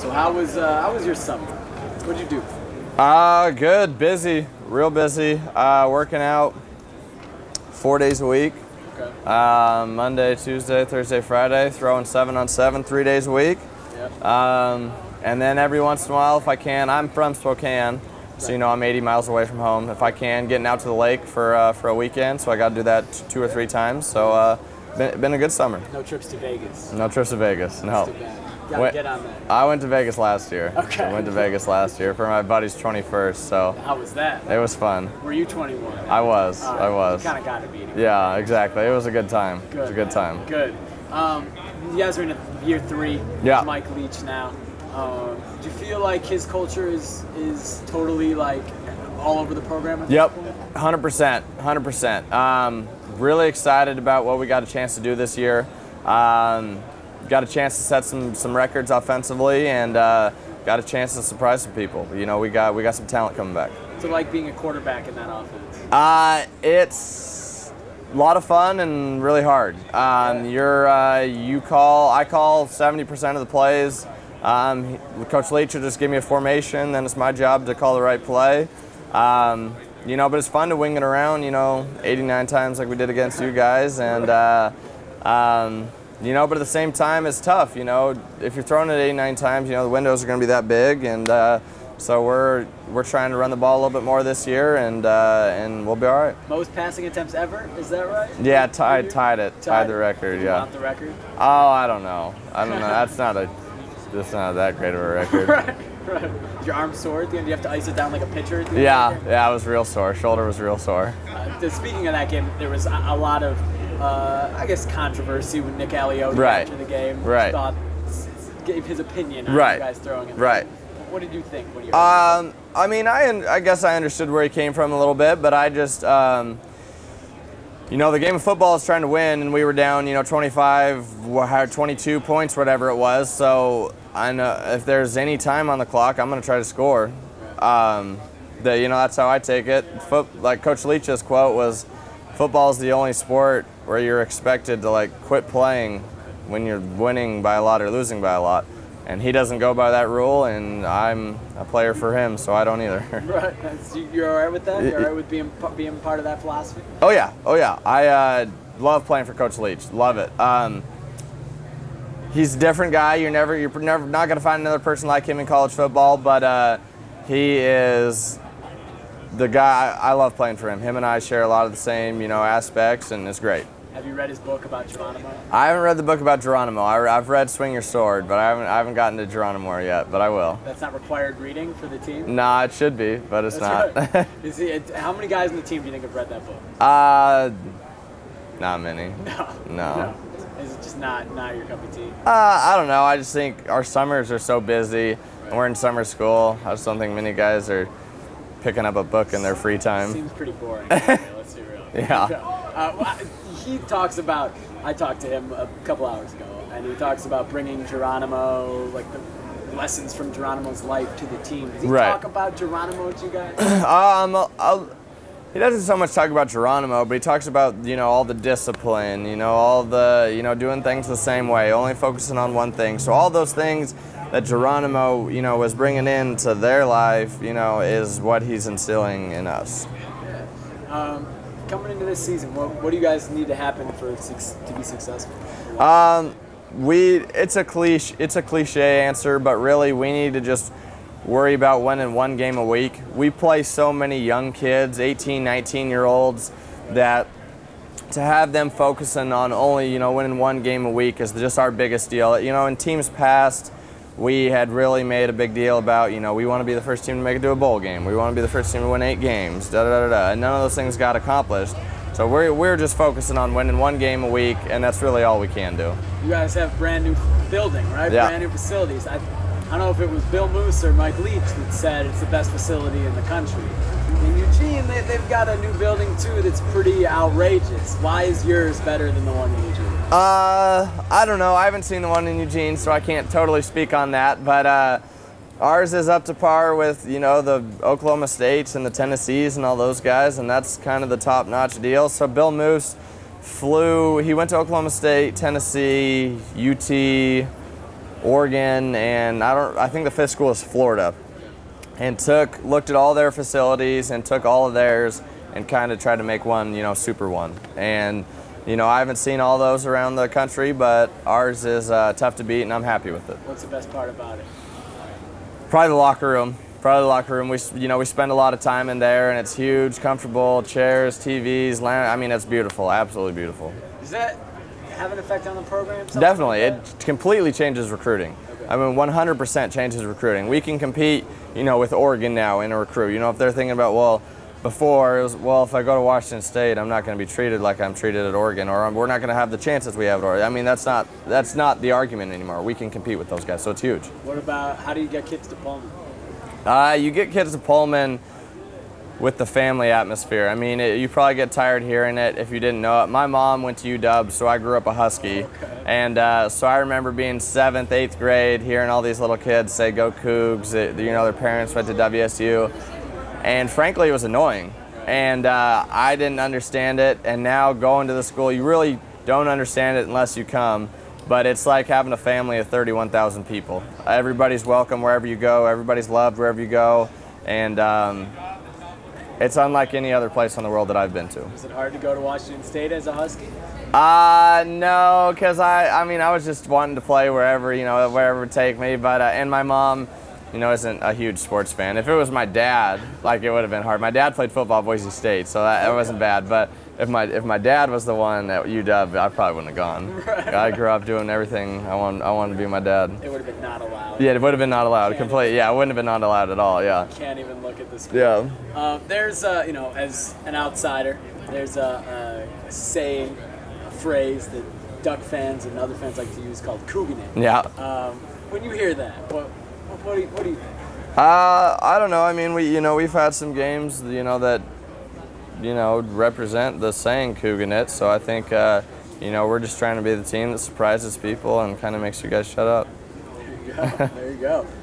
So how was uh, how was your summer? What'd you do? Uh, good, busy, real busy. Uh, working out four days a week. Okay. Uh, Monday, Tuesday, Thursday, Friday, throwing seven on seven, three days a week. Yep. Um, and then every once in a while, if I can, I'm from Spokane, so you know I'm 80 miles away from home. If I can, getting out to the lake for uh, for a weekend, so I got to do that t- two or three times. So uh, been, been a good summer. No trips to Vegas. No trips to Vegas. No. Too bad. Gotta Went- get on that. I went to Vegas last year. Okay. I went to Vegas last year for my buddy's 21st, so How was that? it was fun. Were you 21? I was. I was. Kind of got to beat him. Yeah, exactly. It was a good time. Good. It was a good man. time. Good. Um, you guys are in year three. Yeah. with Mike Leach now. Um, do you feel like his culture is is totally like all over the program? At this Yep, point? 100%. 100%. Um, really excited about what we got a chance to do this year. Um, got a chance to set some, some records offensively and uh, got a chance to surprise some people. You know, we got we got some talent coming back. So like being a quarterback in that offense. Uh, it's a lot of fun and really hard. Um, you're uh, you call I call 70% of the plays. Um, Coach Leach will just give me a formation, then it's my job to call the right play. Um, you know, but it's fun to wing it around. You know, 89 times like we did against you guys, and uh, um, you know, but at the same time, it's tough. You know, if you're throwing it 89 times, you know the windows are going to be that big, and uh, so we're we're trying to run the ball a little bit more this year, and uh, and we'll be all right. Most passing attempts ever. Is that right? Yeah, tied tied it, tied the record. Yeah. the record? Oh, I don't know. I don't know. That's not a. That's not that great of a record. right. Right. Your arm sore at the end? Do you have to ice it down like a pitcher? At the end Yeah, yeah, I was real sore. Shoulder was real sore. Uh, speaking of that game, there was a, a lot of, uh, I guess, controversy when Nick Aliotti Right. after the game Right. thought, gave his opinion on Right. you guys throwing it. Right. What did you think? What do you? Um, I mean, I I guess I understood where he came from a little bit, but I just, um, you know, the game of football is trying to win, and we were down, you know, 25, wha- 22 points, whatever it was. So I know if there's any time on the clock, I'm going to try to score. Um, the, you know, that's how I take it. Foot, like Coach Leach's quote was, "Football is the only sport where you're expected to like quit playing when you're winning by a lot or losing by a lot." And he doesn't go by that rule, and I'm a player for him, so I don't either. right. You're all right with that? You're all right with being being part of that philosophy? Oh yeah, oh yeah. I uh, love playing for Coach Leach. Love it. Um, he's a different guy. You're never, you're never not gonna find another person like him in college football. But uh, he is the guy. I love playing for him. Him and I share a lot of the same, you know, aspects, and it's great. Have you read his book about Geronimo? I haven't read the book about Geronimo. I, have read Swing Your Sword, but I haven't, I haven't gotten to Geronimo yet. But I will. That's not required reading for the team. Nah, it should be, but it's That's not. right. Is it- how many guys in the team do you think have read that book? uh, not many. No. No. Is it just not not your cup of tea? Uh, I don't know. I just think our summers are so busy. and We're in summer school. I just don't think many guys are picking up a book in their free time. Seems pretty boring. Let's be real. Yeah. Uh, well, he talks about. I talked to him a couple hours ago, and he talks about bringing Geronimo, like the lessons from Geronimo's life to the team. Does he Right. talk about Geronimo to you guys? Um, I'll, he doesn't so much talk about Geronimo, but he talks about you know all the discipline, you know all the you know doing things the same way, only focusing on one thing. So all those things that Geronimo you know was bringing into their life, you know, is what he's instilling in us. um, coming into this season, what, what do you guys need to happen for to be successful? Um, we it's a cliche it's a cliche answer, but really we need to just worry about winning one game a week. We play so many young kids, 18, 19 year olds, that to have them focusing on only you know winning one game a week is just our biggest deal. You know, in teams past, we had really made a big deal about you know we want to be the first team to make it to a bowl game. We want to be the first team to win eight games. Da da da da. And none of those things got accomplished. So we're, we're just focusing on winning one game a week, and that's really all we can do. You guys have brand new building, right? Yeah. Brand new facilities. I, I don't know if it was Bill Moos or Mike Leach that said it's the best facility in the country. In Eugene, they, they've got a new building too that's pretty outrageous. Why is yours better than the one in Eugene? Uh, I don't know. I haven't seen the one in Eugene, so I can't totally speak on that. But uh, ours is up to par with you know the Oklahoma States and the Tennessees and all those guys, and that's kind of the top-notch deal. So Bill Moos flew. He went to Oklahoma State, Tennessee, UT, Oregon, and I don't. I think the fifth school is Florida, and took looked at all their facilities and took all of theirs and kind of tried to make one, you know, super one. And you know, I haven't seen all those around the country, but ours is uh, tough to beat, and I'm happy with it. What's the best part about it? Probably the locker room. Probably the locker room. We, you know, we spend a lot of time in there, and it's huge, comfortable chairs, TVs. Land, I mean, it's beautiful. Absolutely beautiful. Is that have an effect on the program? Definitely, like it completely changes recruiting. I mean, 100% changes recruiting. We can compete, you know, with Oregon now in a recruit. You know, if they're thinking about, well, before it was, well, if I go to Washington State, I'm not going to be treated like I'm treated at Oregon, or I'm- we're not going to have the chances we have at Oregon. I mean, that's not that's not the argument anymore. We can compete with those guys, so it's huge. What about how do you get kids to Pullman? Uh, you get kids to Pullman with the family atmosphere. I mean, it, you probably get tired hearing it if you didn't know it. My mom went to UW, so I grew up a Husky. And uh, so I remember being seventh, eighth grade, hearing all these little kids say, go Cougs. It- you know, their parents went to WSU. And frankly, it was annoying. And uh, I didn't understand it. And now going to the school, you really don't understand it unless you come. But it's like having a family of 31,000 people. Everybody's welcome wherever you go. Everybody's loved wherever you go. And um, it's unlike any other place in the world that I've been to. Is it hard to go to Washington State as a Husky? Uh, no, because I, I mean, I was just wanting to play wherever, you know, wherever it take me. But, uh, and my mom, you know, isn't a huge sports fan. If it was my dad, like, it would have been hard. My dad played football at Boise State, so that, that wasn't bad. But if my, if my dad was the one at UW, I probably wouldn't have gone. Right. I grew up doing everything. I want, I wanted to be my dad. It would have been not allowed. Yeah, it would have been not allowed. Complete. Yeah, it wouldn't have been not allowed at all. Yeah. Can't even at the school. Yeah. Um, there's, uh, you know, as an outsider, there's a, a saying, a phrase that Duck fans and other fans like to use called "Couganet." Yeah. Um, when you hear that, what, what, do you, what do you think? Uh, I don't know. I mean, we you know we've had some games you know that you know represent the saying Couganet. So I think uh, you know we're just trying to be the team that surprises people and kind of makes you guys shut up. There you go. there you go.